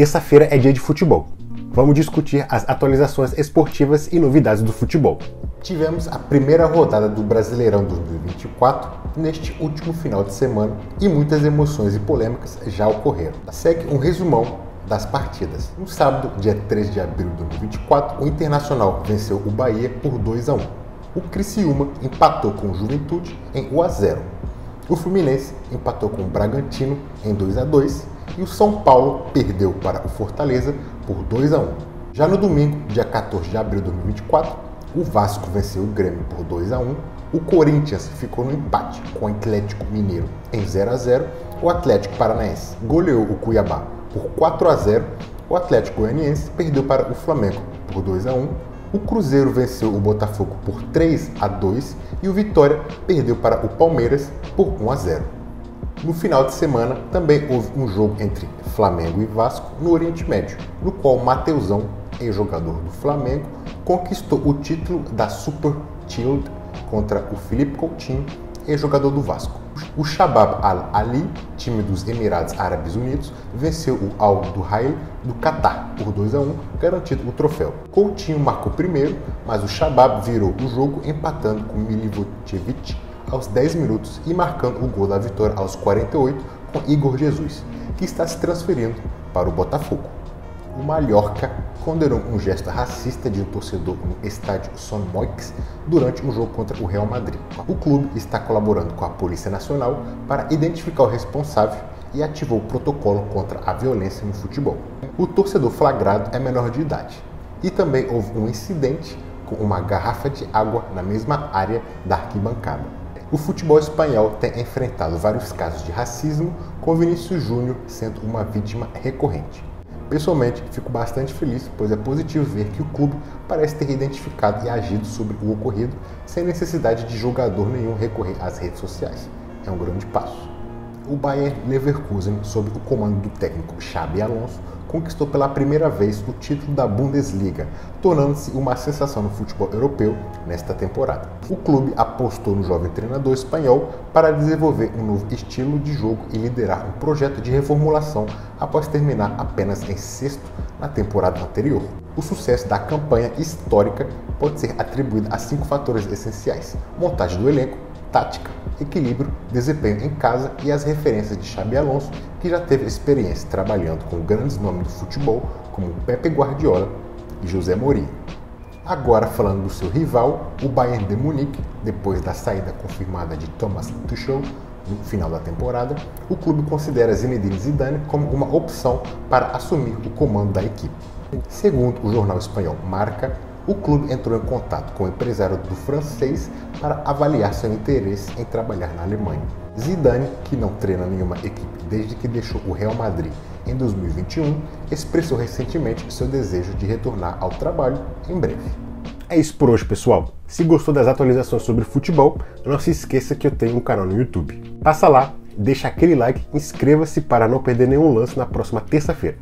Terça-feira é dia de futebol. Vamos discutir as atualizações esportivas e novidades do futebol. Tivemos a primeira rodada do Brasileirão 2024 neste último final de semana e muitas emoções e polêmicas já ocorreram. Segue um resumão das partidas. No sábado, dia 3 de abril de 2024, o Internacional venceu o Bahia por 2 a 1. O Criciúma empatou com o Juventude em 1 a 0. O Fluminense empatou com o Bragantino em 2 a 2 e o São Paulo perdeu para o Fortaleza por 2 a 1. Já no domingo, dia 14 de abril de 2024, o Vasco venceu o Grêmio por 2 a 1. O Corinthians ficou no empate com o Atlético Mineiro em 0 a 0. O Atlético Paranaense goleou o Cuiabá por 4 a 0. O Atlético Goianiense perdeu para o Flamengo por 2 a 1. O Cruzeiro venceu o Botafogo por 3 a 2 e o Vitória perdeu para o Palmeiras por 1 a 0. No final de semana também houve um jogo entre Flamengo e Vasco no Oriente Médio, no qual Mateusão, ex-jogador do Flamengo, conquistou o título da Super Shield contra o Felipe Coutinho, ex-jogador do Vasco. O Shabab Al-Ali, time dos Emirados Árabes Unidos, venceu o Al Duhail do Catar por 2 a 1, garantindo o troféu. Coutinho marcou primeiro, mas o Shabab virou o jogo empatando com Milivojevic aos 10 minutos e marcando o gol da vitória aos 48 com Igor Jesus, que está se transferindo para o Botafogo. O Mallorca condenou um gesto racista de um torcedor no estádio Son Moix durante um jogo contra o Real Madrid. O clube está colaborando com a Polícia Nacional para identificar o responsável e ativou o protocolo contra a violência no futebol. O torcedor flagrado é menor de idade. E também houve um incidente com uma garrafa de água na mesma área da arquibancada. O futebol espanhol tem enfrentado vários casos de racismo, com Vinícius Júnior sendo uma vítima recorrente. Pessoalmente, fico bastante feliz, pois é positivo ver que o clube parece ter identificado e agido sobre o ocorrido sem necessidade de jogador nenhum recorrer às redes sociais. É um grande passo. O Bayern Leverkusen, sob o comando do técnico Xabi Alonso, conquistou pela primeira vez o título da Bundesliga, tornando-se uma sensação no futebol europeu nesta temporada. O clube apostou no jovem treinador espanhol para desenvolver um novo estilo de jogo e liderar um projeto de reformulação após terminar apenas em sexto na temporada anterior. O sucesso da campanha histórica pode ser atribuído a cinco fatores essenciais: montagem do elenco, tática, equilíbrio, desempenho em casa e as referências de Xabi Alonso, que já teve experiência trabalhando com grandes nomes do futebol como Pepe Guardiola e José Mourinho. Agora falando do seu rival, o Bayern de Munique, depois da saída confirmada de Thomas Tuchel no final da temporada, o clube considera Zinedine Zidane como uma opção para assumir o comando da equipe. Segundo o jornal espanhol Marca, o clube entrou em contato com o empresário do francês para avaliar seu interesse em trabalhar na Alemanha. Zidane, que não treina nenhuma equipe desde que deixou o Real Madrid em 2021, expressou recentemente seu desejo de retornar ao trabalho em breve. É isso por hoje, pessoal. Se gostou das atualizações sobre futebol, não se esqueça que eu tenho um canal no YouTube. Passa lá, deixa aquele like, inscreva-se para não perder nenhum lance na próxima terça-feira.